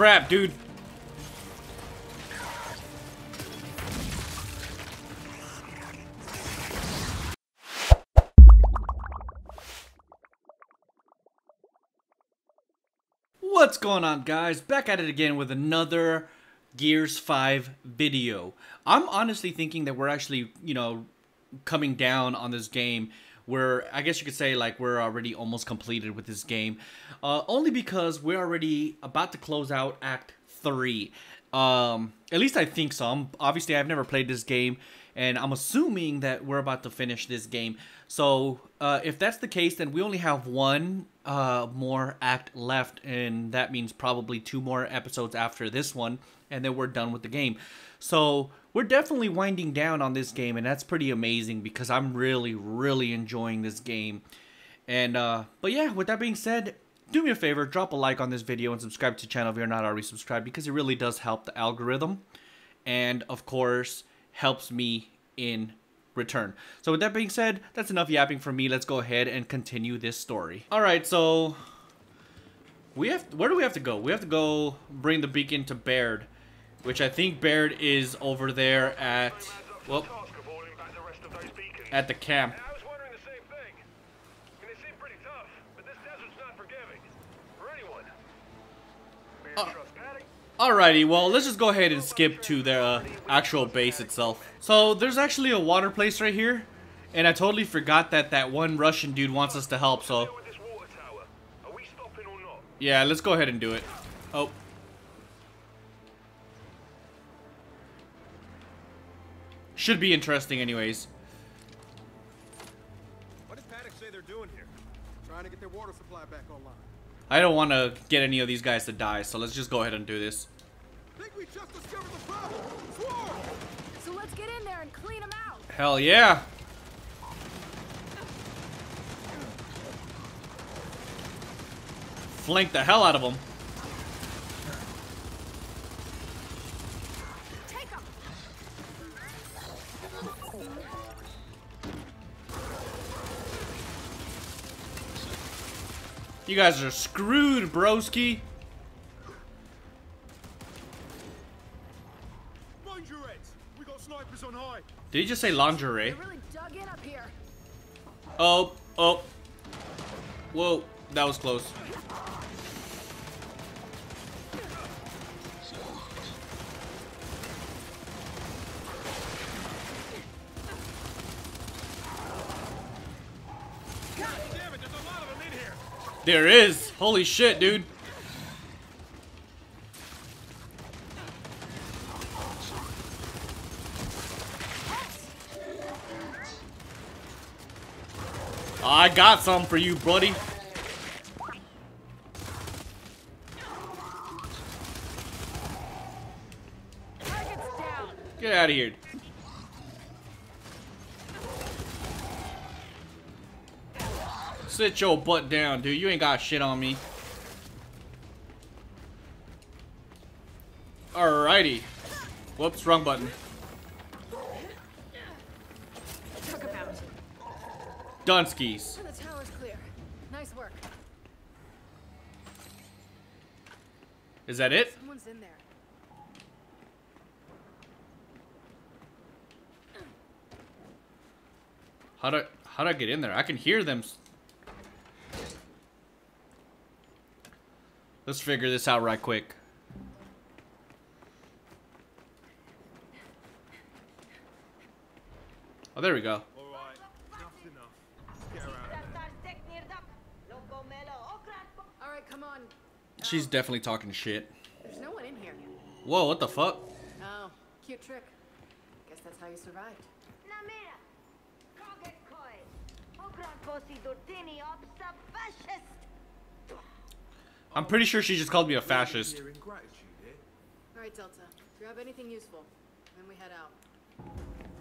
crap, dude. What's going on guys? Back at it again with another Gears 5 video. I'm honestly thinking that we're actually, you know, coming down on this game where I guess you could say like we're already almost completed with this game. Uh, only because we're already about to close out Act 3. Um, at least I think so. I'm, obviously, I've never played this game, and I'm assuming that we're about to finish this game. So, uh, if that's the case, then we only have one uh, more act left, and that means probably two more episodes after this one, and then we're done with the game. So, we're definitely winding down on this game, and that's pretty amazing because I'm really, really enjoying this game. And, uh, but yeah, with that being said, do me a favor, drop a like on this video and subscribe to the channel if you're not already subscribed because it really does help the algorithm. And, of course, helps me in return. So with that being said, that's enough yapping for me. Let's go ahead and continue this story. All right, so we have where do we have to go? We have to go bring the beacon to Baird, which I think Baird is over there at well at the camp. I was wondering the same thing. I mean, they seem pretty tough, but this desert's not forgiving. For anyone. Bear Uh. Alrighty, well, let's just go ahead and skip to the uh, actual base itself. So, there's actually a water place right here, and I totally forgot that that one Russian dude wants us to help, so... Deal with this water tower. Are we stopping or not? Yeah, let's go ahead and do it. Oh. Should be interesting anyways. What did Paduk say they're doing here? Trying to get their water supply back online. I don't want to get any of these guys to die, so let's just go ahead and do this. Think we just discovered the problem. Swarm! So let's get in there and clean them out. Hell yeah! Flank the hell out of them. You guys are screwed, broski. Mind your heads. We got snipers on high. Did he just say lingerie? Really dug in up here. Oh, oh. Whoa, that was close. There is. Holy shit, dude. I got some for you, buddy. Get out of here. Sit your butt down, dude. You ain't got shit on me. Alrighty. Whoops, wrong button. Dunskies. The tower's clear. Nice work. Is that it? Someone's in there. How do how do I get in there? I can hear them. Let's figure this out right quick. Oh, there we go. All right, enough's enough. Let's get her out of here. All right, come on. She's definitely talking shit. There's no one in here. Whoa, what the fuck? Oh, cute trick. Guess that's how you survived. I'm pretty sure she just called me a fascist. Here in gratitude, eh? All right, Delta. Grab anything useful. Then we head out.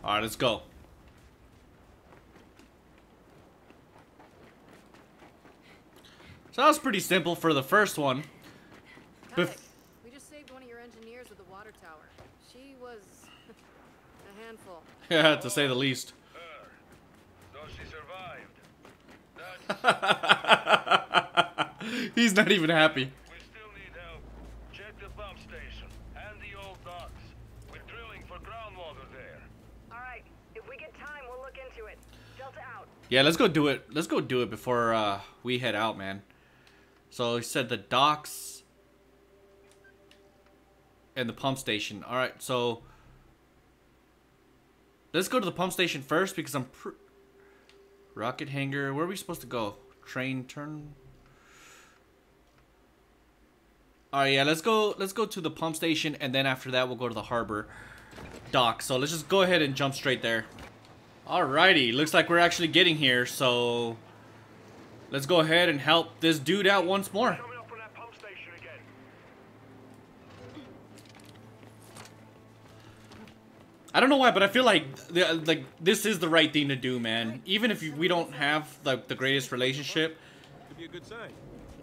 Alright, let's go. So that was pretty simple for the first one. Bef- we just saved one of your engineers with the water tower. She was a handful. Yeah, to say the least. Her. Though she survived. He's not even happy. Yeah, let's go do it. Let's go do it before uh, we head out, man. So he said the docks and the pump station. All right, so let's go to the pump station first because I'm rocket hangar. Where are we supposed to go? Train turn. All right, yeah, let's go. Let's go to the pump station, and then after that, we'll go to the harbor dock. So let's just go ahead and jump straight there. Alrighty, looks like we're actually getting here, so let's go ahead and help this dude out once more. I don't know why, but I feel like like this is the right thing to do, man. Even if we don't have like the greatest relationship, Could be a good sign.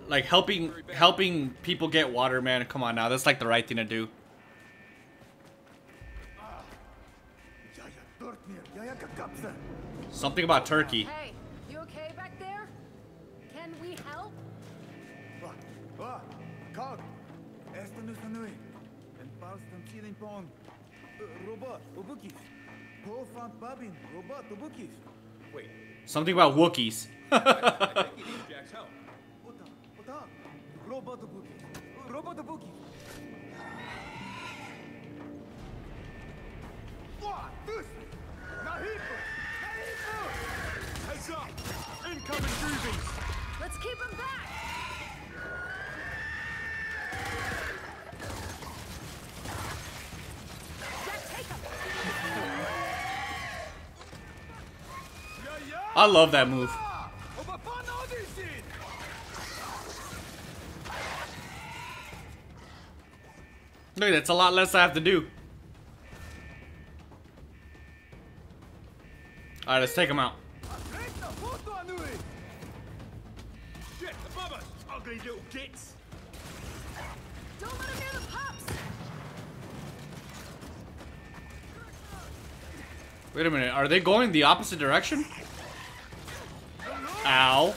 Like helping helping people get water, man. Come on now, that's like the right thing to do. Something about Turkey. Hey, you okay back there? Can we help? Kalk. Esta nu sanui. En paus tam chilling pon. Robot, obukis. Po fan babin, robot, obukis. Wait, Something about Wookiees. I think he needs Jack's help. Ota, ota. Robot obukis. Robot obukis. Wah, dus. Nahipo. Nahipo. Heads up! Incoming doobies! Let's keep him back! Jack, take him! Yeah, yeah! I love that move. Look, that's a lot less I have to do. All right, let's take him out. Esta foto anui. Shit, above us! Ugly little gits! Don't let him near the pups! Wait a minute, are they going the opposite direction? Ow.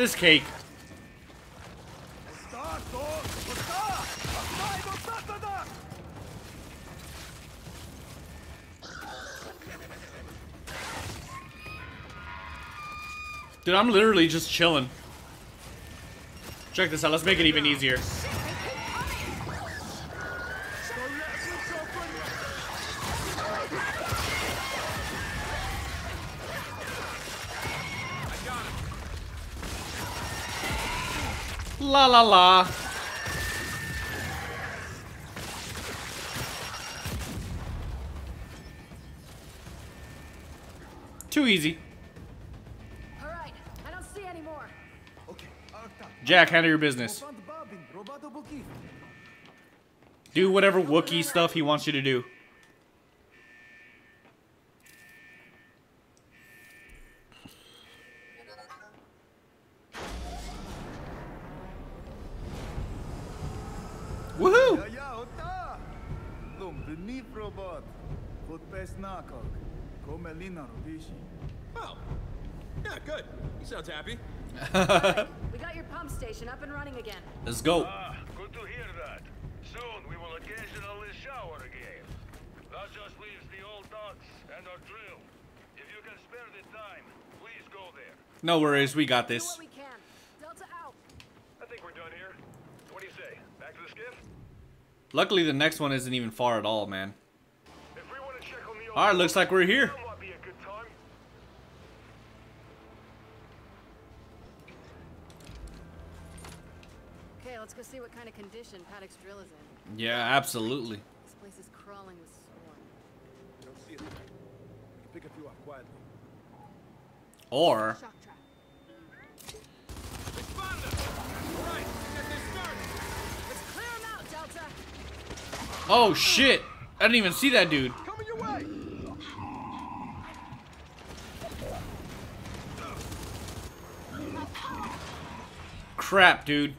This cake. Dude, I'm literally just chilling. Check this out, let's make it even easier. La la la. Too easy. Alright, I don't see any more. Okay, Jack, handle your business. Fan babin, robot obukis. Do whatever Wookiee stuff he wants you to do. Yeah, good. He sounds happy. We got your pump station up and running again. Let's go. Ah, good to hear that. Soon we will occasionally shower again. That just leaves the old docks and our drill. If you can spare the time, please go there. No worries, we got this. we can. Delta out. I think we're done here. What do you say? Back to the skiff? Luckily, the next one isn't even far at all, man. If we want to check on the old Alright, looks like we're here. That might be a good time. Okay, let's go see what kind of condition Paduk's drill is in. Yeah, absolutely. This place is crawling with swarm. You don't see it. You can pick a few up quietly. Or, Shock trap. Expander! Alright, get this started! Let's clear him out, oh shit! I didn't even see that dude. Coming your way! Crap, dude.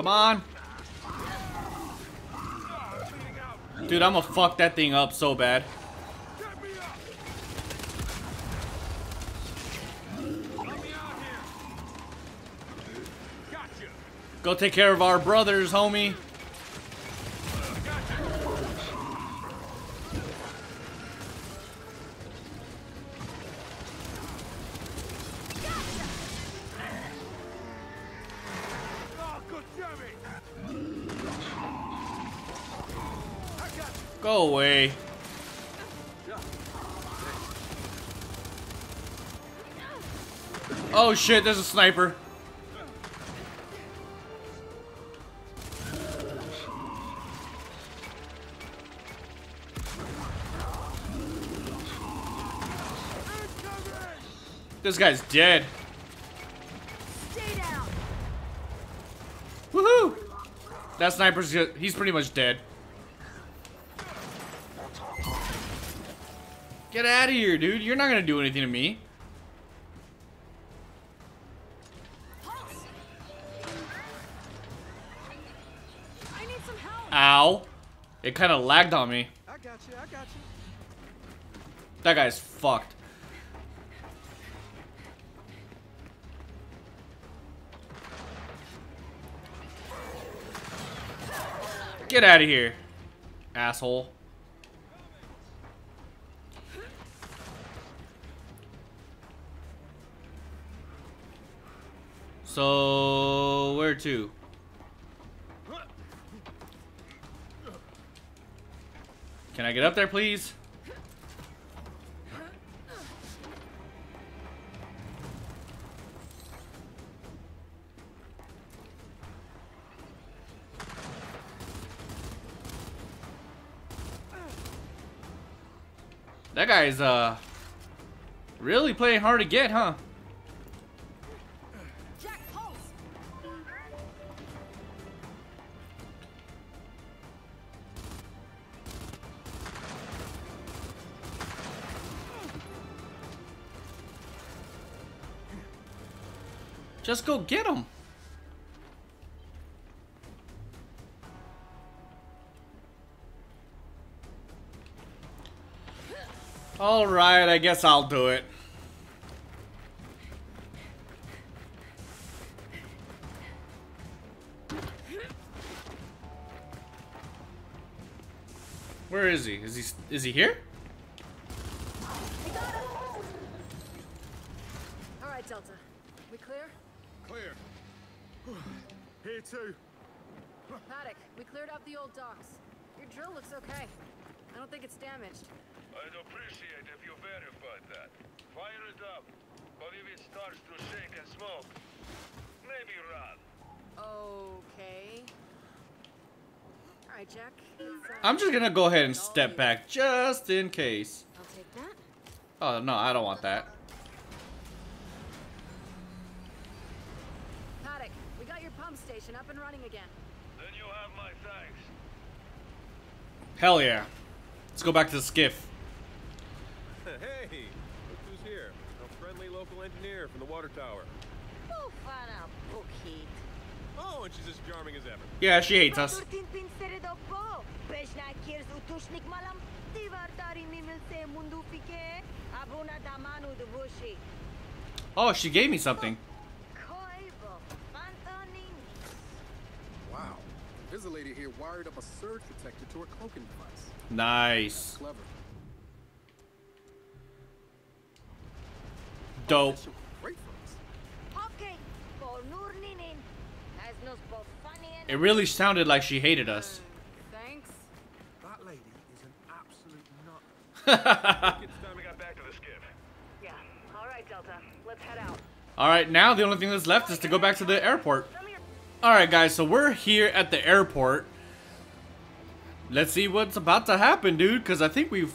Come on. Dude, I'm gonna fuck that thing up so bad. Go take care of our brothers, homie. Shit, there's a sniper. This guy's dead. Stay down. Woohoo! That sniper's ju- he's pretty much dead. Get out of here, dude. You're not gonna do anything to me. It kind of lagged on me. I got you, I got you. That guy's fucked. Get out of here, asshole. So, where to? Can I get up there, please? That guy's, uh, really playing hard to get, huh? Just go get him. All right, I guess I'll do it. Where is he? Is he is he here? All right, Delta. We clear? Clear. Here too. Paduk, we cleared out the old docks. Your drill looks okay. I don't think it's damaged. I'd appreciate if you verified that. Fire it up. But if it starts to shake and smoke, maybe run. Okay. All right, Jack. I'm just gonna go ahead and step back just in case. I'll take that. Oh no, I don't want that. Paduk, we got your pump station up and running again. Then you have my thanks. Hell yeah. Let's go back to the skiff. Hey, look who's here. A friendly local engineer from the water tower. Oh, Bufana bukit. Oh, and she's as charming as ever. Yeah, she hates us. Turtin pinsere do po. Peshna kiers utushnik malam. Tivartari mimilse mundu fike. Abuna damanu de bushi. Oh, she gave me something. There's a lady here wired up a surge detector to her cloaking device. Nice. Clever. Dope. This should be great for us. Okay. Po nurninin. As nos po funny and It really sounded like she hated us. Uh, thanks. That lady is an absolute nut. It's time we got back to the skiff. Yeah. All right, Delta. Let's head out. Alright, now the only thing that's left is to go back to the airport. Alright, guys, so we're here at the airport. Let's see what's about to happen, dude, because I think we've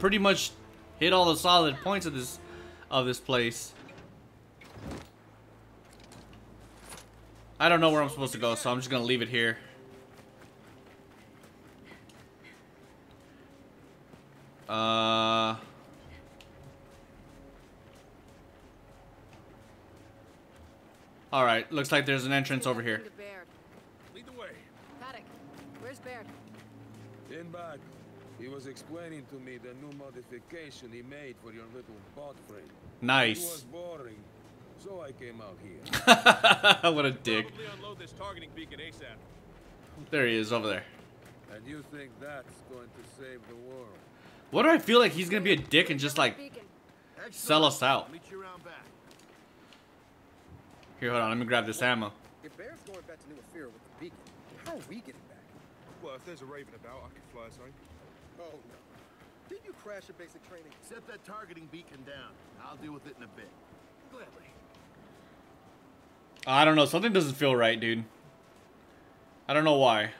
pretty much hit all the solid points of this of this place. I don't know where I'm supposed to go, so I'm just gonna leave it here. Uh Alright, looks like there's an entrance over here. Lead the way. Paduk, where's Baird? In back, he was explaining to me the new modification he made for your little bot frame. It was Nice. boring, So I came out here. what a dick. Unload this targeting beacon ASAP. There he is over there. And you think that's going to save the world? What do I feel like he's gonna be a dick and just like Beacon. sell us out? Meet you around back. Here, hold on. Let me grab this ammo. If Baird's going back to New Ephyra with the beacon, how are we getting back? Well, if there's a Raven about, I can fly us home. Oh no. Didn't you crash your basic training? Set that targeting beacon down. I'll deal with it in a bit. Gladly. I don't know. Something doesn't feel right, dude. I don't know why.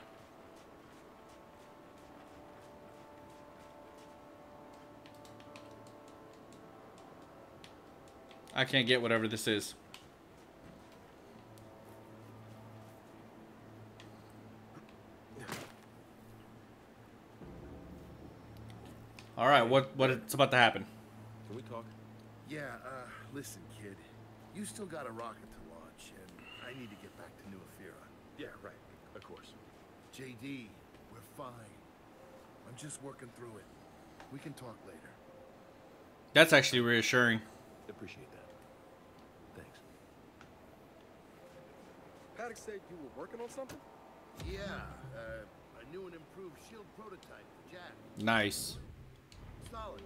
I can't get whatever this is. All right, what what's about to happen? Can we talk? Yeah, uh, listen, kid. You still got a rocket to launch, and I need to get back to New Ephyra. Yeah, right. Of course. JD, we're fine. I'm just working through it. We can talk later. That's actually reassuring. Appreciate that. Thanks. Paduk said you were working on something? Yeah, uh, a new and improved shield prototype for Jack. Nice. Solid.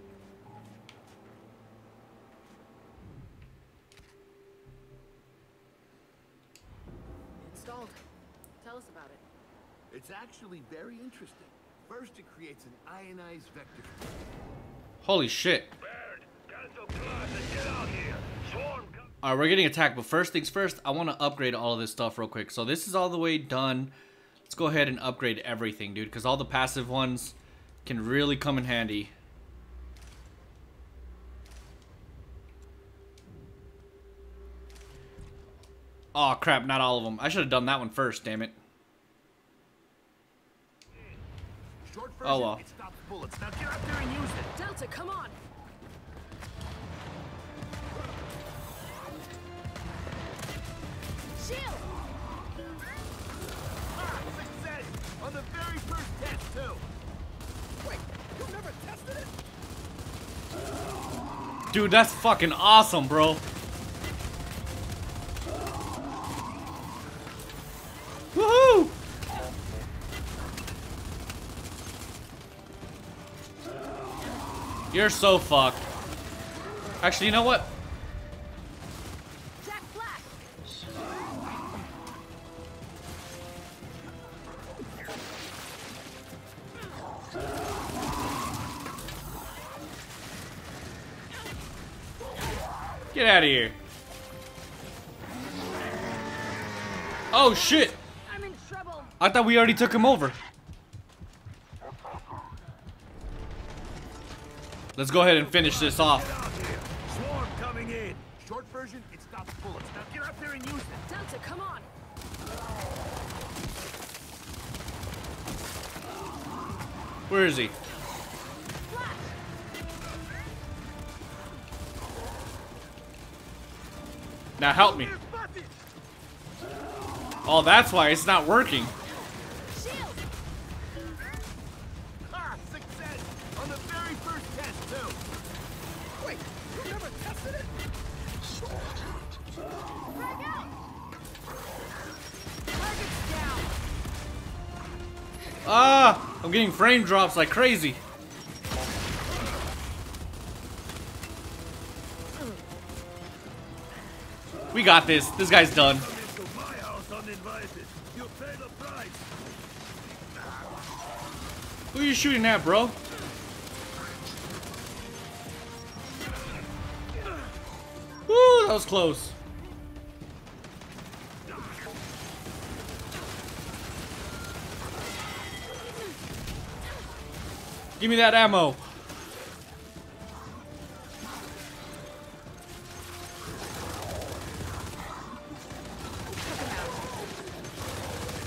Installed. Tell us about it. It's actually very interesting. First, it creates an ionized vector. Holy shit. Baird, cancel class and get out here. Swarm. Alright, we're getting attacked, but first things first, I want to upgrade all of this stuff real quick. So this is all the way done. Let's go ahead and upgrade everything, dude, because all the passive ones can really come in handy. Oh crap, not all of them. I should have done that one first, damn it. Short Oh, well. it stops bullets. Now get out there and use it. Delta, come on! Shield! Ah, success! On the very first test, too. Wait, you never tested it? Dude, that's fucking awesome, bro. You're so fucked. Actually, you know what? Get out of here. Oh shit! I'm in trouble. I thought we already took him over. Let's go ahead and finish this off. Swarm coming in. Short version, it stops bullets. Now get out there and use it. Delta, come on! Where is he? Now help me. Oh, that's why it's not working. Ah! I'm getting frame drops like crazy. We got this. This guy's done. Who are you shooting at, bro? Woo, that was close. Give me that ammo.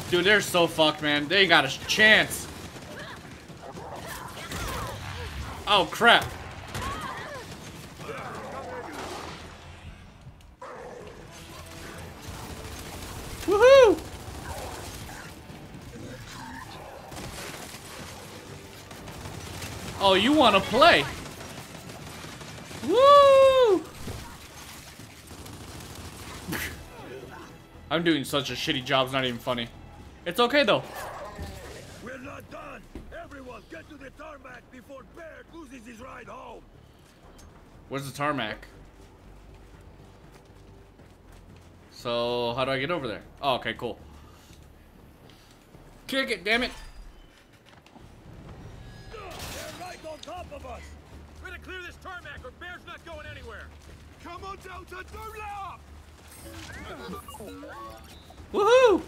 Dude, they're so fucked, man. They ain't got a chance. Oh, crap. Oh, you want to play? Woo! I'm doing such a shitty job, it's not even funny. It's okay though. We're not done! Everyone, get to the tarmac before Baird loses his ride home! Where's the tarmac? So, how do I get over there? Oh, okay, cool. Kick it, damn it. Top of us! Better clear this tarmac or Baird's not going anywhere. Come on, Delta, don't let up! Woohoo!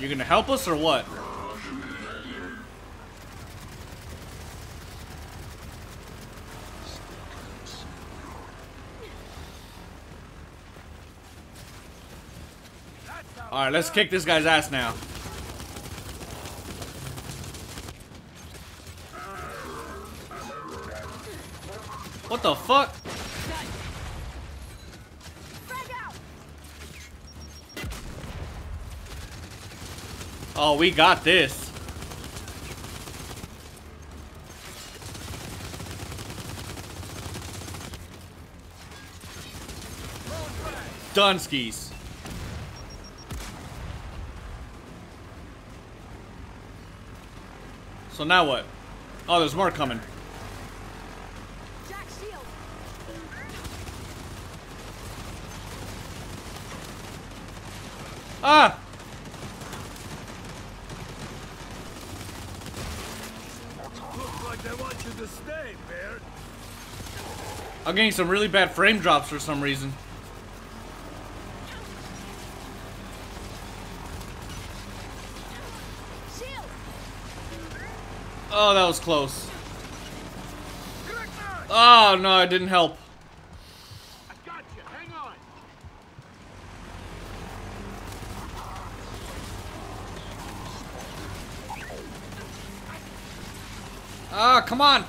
You gonna help us or what? Alright, let's kick this guy's ass now. What the fuck? Oh, we got this. Dunskies. So now what? Oh, there's more coming. Jack, shield. Ah! Looks like they want you to stay, Baird. I'm getting some really bad frame drops for some reason. Oh, that was close. Oh, no, it didn't help. Ah, come on.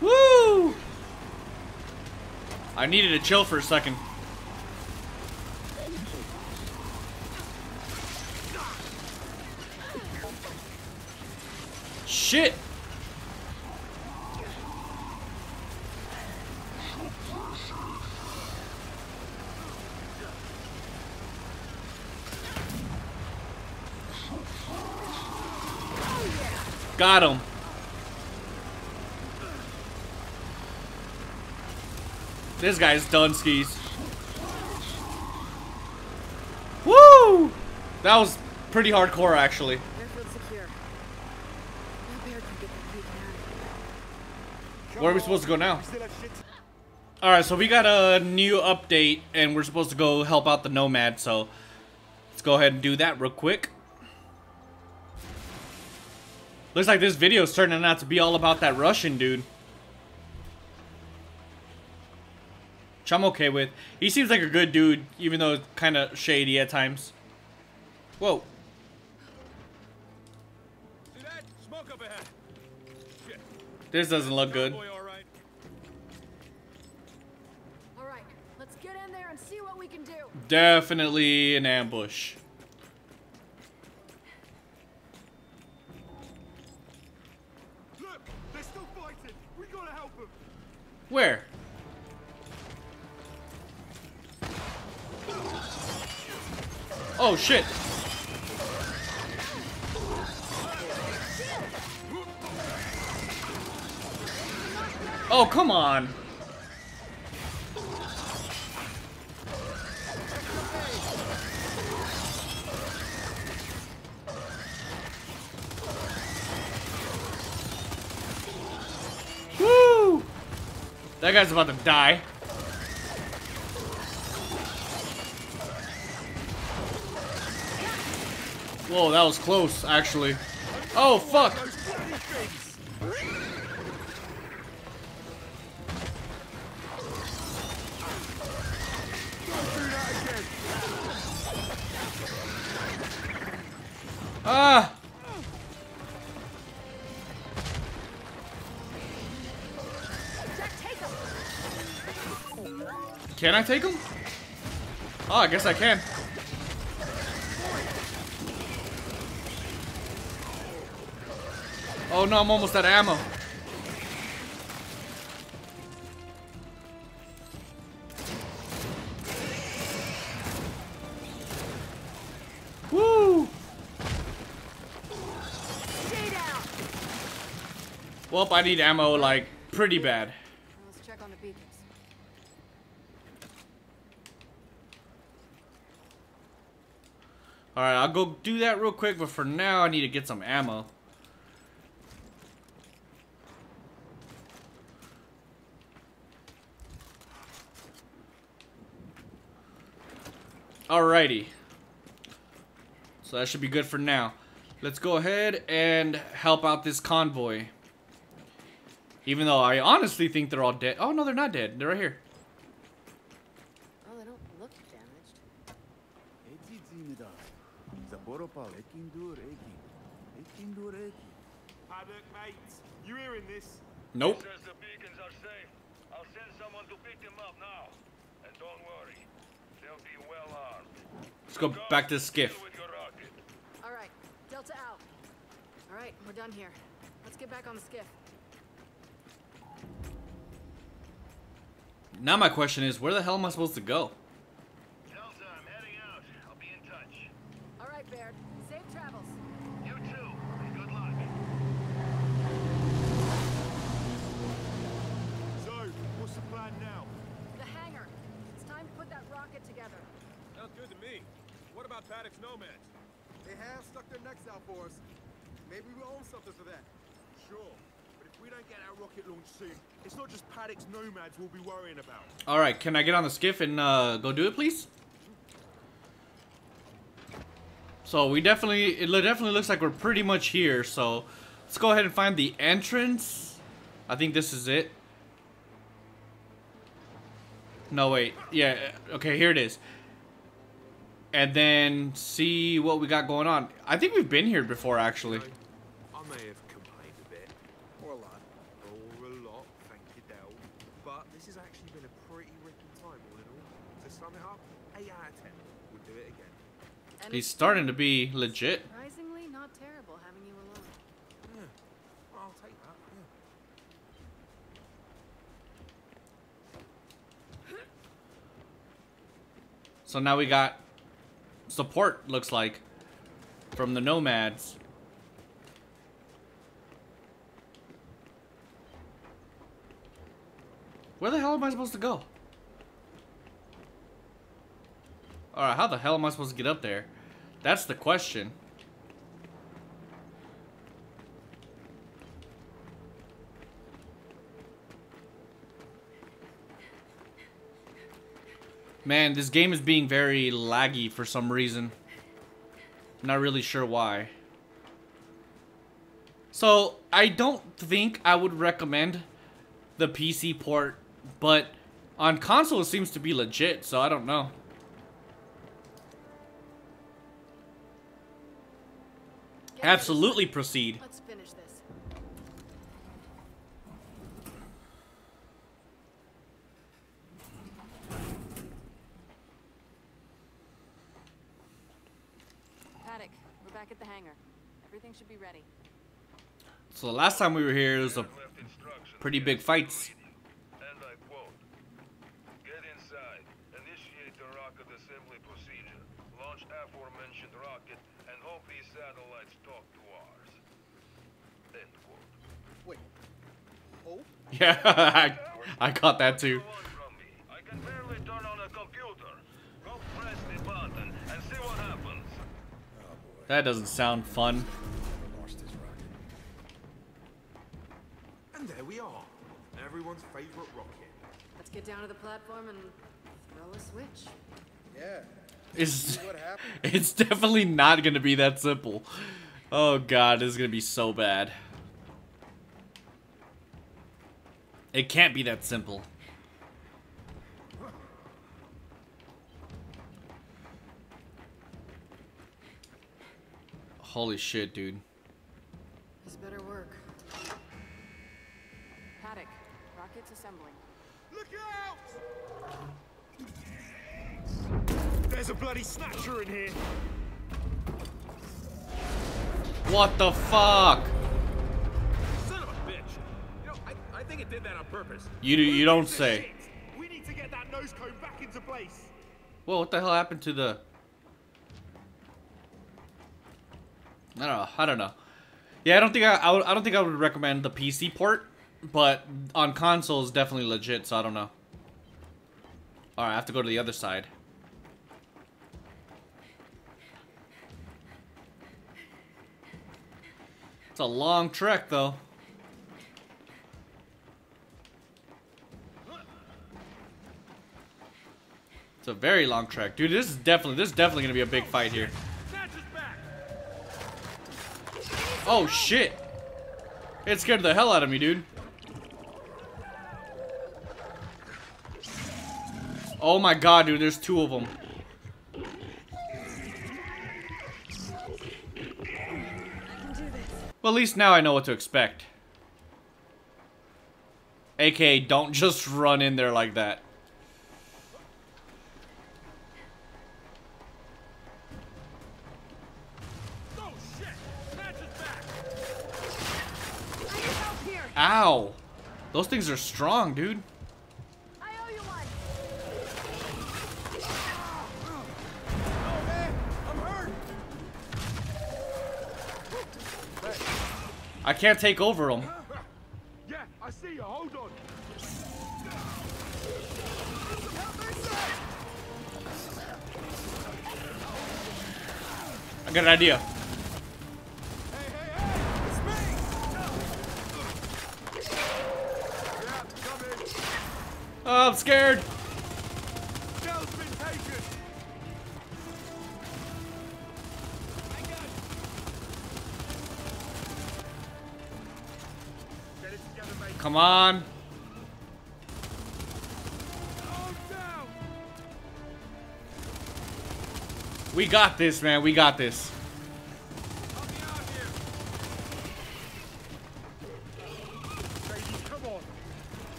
Woo! I needed to chill for a second. Got him. This guy's done skis. Woo! That was pretty hardcore, actually. Where are we supposed to go now? Alright, so we got a new update, and we're supposed to go help out the Nomad, so let's go ahead and do that real quick. Looks like this video is turning out to be all about that Russian dude. Which I'm okay with. He seems like a good dude, even though it's kind of shady at times. Whoa. See that? Smoke up ahead. Shit. This doesn't look good. Definitely an all right. All right, let's get in there and see what we can do. Definitely an ambush. Look, they're still fighting. We gotta help them. Where? Oh shit. Oh, come on. That guy's about to die. Whoa, that was close, actually. Oh, fuck! Can I take him? Oh, I guess I can. Oh no, I'm almost out of ammo. Woo! Well, I need ammo like pretty bad. Now Let's check on the beacons. Alright, I'll go do that real quick, but for now I need to get some ammo. Alrighty. So that should be good for now. Let's go ahead and help out this convoy. Even though I honestly think they're all dead. Oh, no, they're not dead. They're right here. Oh, they don't look damaged. Ejizimida. Zaboropal ekindur eki. Ekindur eki. Paduk, mate. You hearing this? Nope. Says the beacons are safe. I'll send someone to pick them up now. And don't worry, they'll be well armed. Let's go back to the skiff. Deal with your rocket. All right, Delta out. All right, we're done here. Let's get back on the skiff. Now my question is, where the hell am I supposed to go? Delta, I'm heading out. I'll be in touch. All right, Baird. Safe travels. You too. and Good luck. So, what's the plan now? The hangar. It's time to put that rocket together. Sounds good to me. What about Paduk's Nomads? They have stuck their necks out for us. Maybe we own something for that. Sure. But if we don't get our rocket launch soon, it's not just Paduk's nomads we'll be worrying about. All right, can I get on the skiff and uh, go do it, please? So we definitely, it definitely looks like we're pretty much here. So let's go ahead and find the entrance. I think this is it. No, wait. Yeah, okay, here it is. And then see what we got going on. I think we've been here before, actually. I may have complained a bit, Or a lot. or a lot, thank you, Del. But this has actually been a pretty ripping time, all in all. To sum it up, 8 out of 10. We'll do it again. And He's starting to be legit. surprisingly not terrible having you alone. Yeah. I'll take that, yeah. So now we got support, looks like, from the Nomads. Where the hell am I supposed to go? Alright, how the hell am I supposed to get up there? That's the question. Man, this game is being very laggy for some reason. Not really sure why. So, I don't think I would recommend the PC port, but on console it seems to be legit, so I don't know. Absolutely proceed. Let's finish this. Paduk, we're back at the hangar. Everything should be ready. So the last time we were here, it was a pretty big for fights. reading. And I quote, Get inside, initiate the rocket assembly procedure, launch aforementioned rocket, and hope these satellites talk to ours. Wait. Oh? Yeah, I, I got that too. What do you want Everyone's favourite rocket. Let's get down to the platform and throw a switch. Yeah. It's See what happens. it's definitely not gonna be that simple. Oh god, this is gonna be so bad. It can't be that simple. Holy shit, dude. This better work. assembling. Look out! There's a bloody snatcher in here. What the fuck? Son of a bitch. You know, I, I think it did that on purpose. You do, you don't say. We need to get that nose cone back into place. Well, what the hell happened to the I don't know. I don't know. Yeah, I don't think I, I, I don't think I would recommend the PC port but on consoles definitely legit. So I don't know. All right, I have to go to the other side. It's a long trek, though. It's a very long trek, dude. This is definitely this is definitely gonna be a big fight here. Oh shit! It scared the hell out of me, dude. Oh my god, dude, there's two of them. Well, at least now I know what to expect. AK, don't just run in there like that. Oh. Ow! Those things are strong, dude. I can't take over him. Yeah, I see you. Hold on. I got an idea. Oh, I'm scared. Come on. We got this, man. We got this.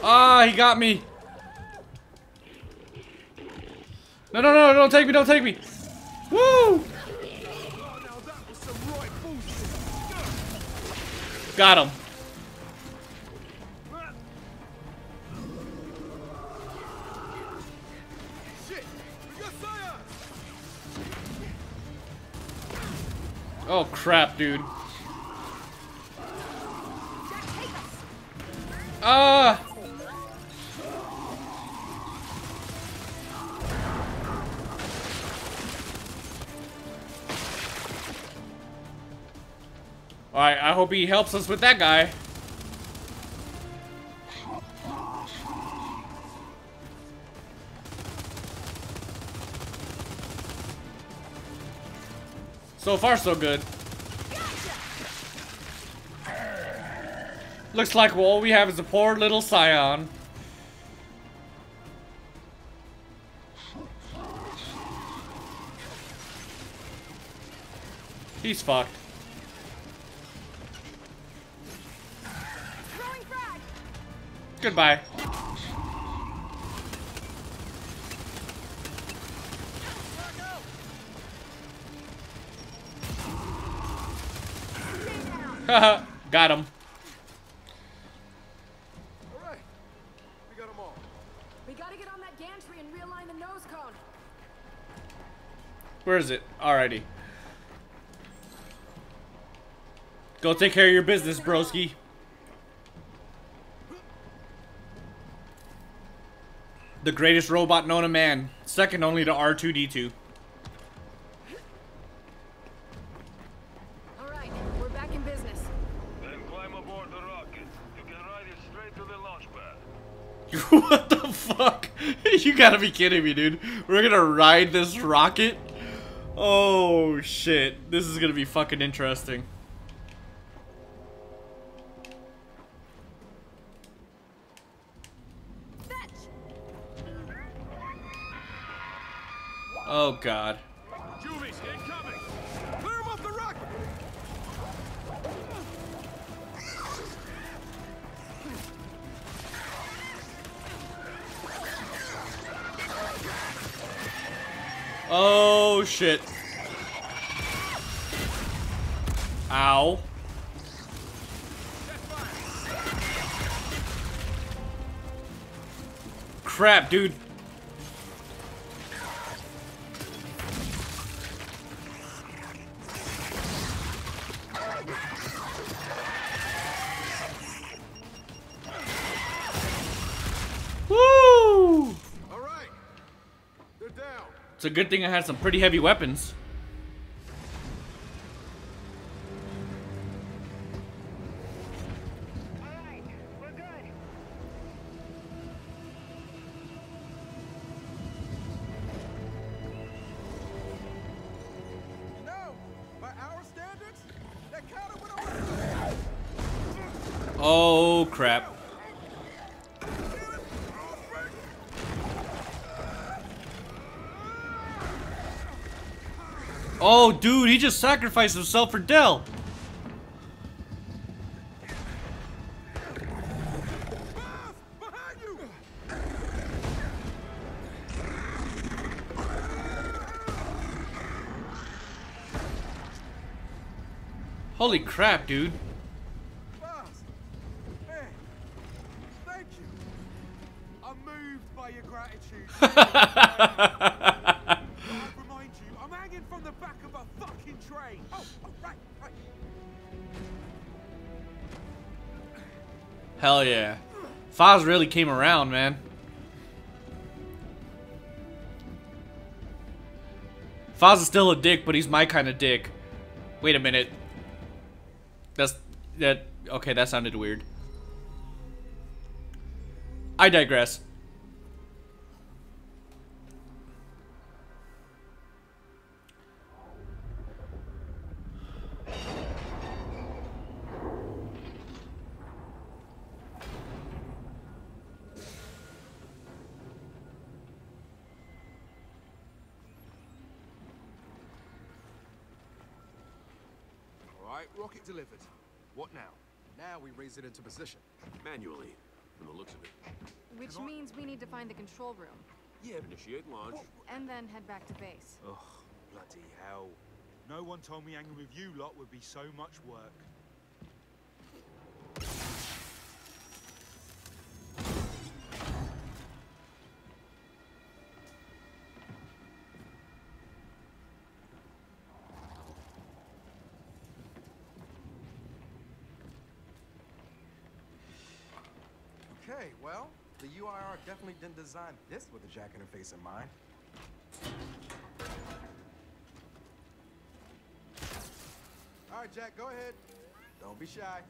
Ah, he got me. No, no, no, don't take me, don't take me. Woo! Oh, now that was some right bullshit. Got him. Oh, crap, dude. Ah! Alright, hope he helps us with that guy. So far, so good. Looks like all we have is a poor little scion. He's fucked. Goodbye. Haha, got him. All right. We got them all. We gotta get on that gantry and realign the nose cone. Where is it? Alrighty. Go take care of your business, broski. The greatest robot known to man, second only to R2D2. All right, we're back in business. Then climb aboard the rocket. You can ride it straight to the launch pad. what the fuck? you gotta be kidding me, dude. We're gonna ride this rocket? Oh shit. This is gonna be fucking interesting. Oh god. Juvies, incoming. Clear him off the rocket. Oh shit. Ow. Crap, dude. It's a good thing I had some pretty heavy weapons. He just sacrificed himself for Del. Holy crap, dude. Hanging from the back of a fucking train. Oh, oh right, right. Hell yeah. Fahz really came around, man. Fahz is still a dick, but he's my kind of dick. Wait a minute. That's that okay, that sounded weird. I digress. All right, rocket delivered. What now? Now we raise it into position. Manually, from the looks of it. Which means we need to find the control room. Yeah, initiate launch. And then head back to base. Ugh, bloody hell. No one told me hanging with you lot would be so much work. Okay, well, the UIR definitely didn't design this with a jack interface in mind. All right, Jack, go ahead. Don't be shy.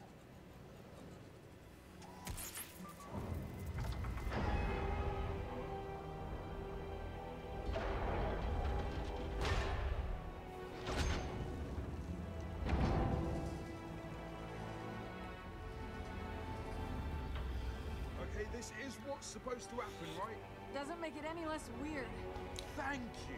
This is what's supposed to happen, right? Doesn't make it any less weird. Thank you.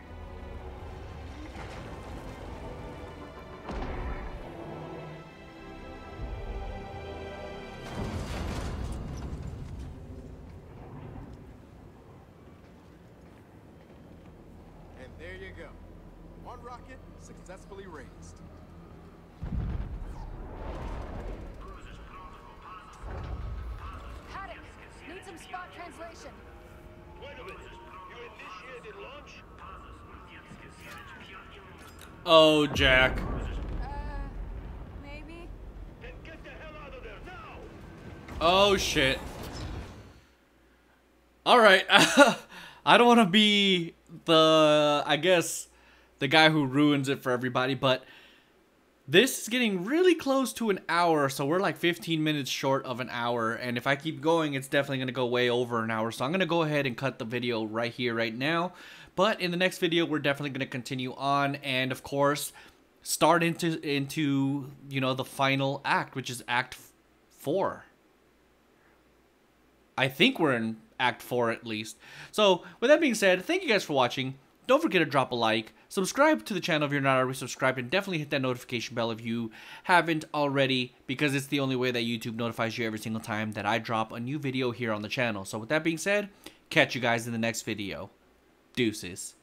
And there you go. One rocket successfully raised. Spot translation. Wait a minute. You initiated launch? Oh, Jack. Uh, maybe? Then get the hell out of there now! Oh shit. Alright. I don't want to be the, I guess, the guy who ruins it for everybody, but this is getting really close to an hour, so we're like 15 minutes short of an hour, and if I keep going, it's definitely going to go way over an hour, so I'm going to go ahead and cut the video right here, right now, but in the next video, we're definitely going to continue on, and of course, start into, into, you know, the final act, which is Act 4. I think we're in Act 4 at least. So, with that being said, thank you guys for watching. Don't forget to drop a like, subscribe to the channel if you're not already subscribed, and definitely hit that notification bell if you haven't already, because it's the only way that YouTube notifies you every single time that I drop a new video here on the channel. So with that being said, catch you guys in the next video. Deuces.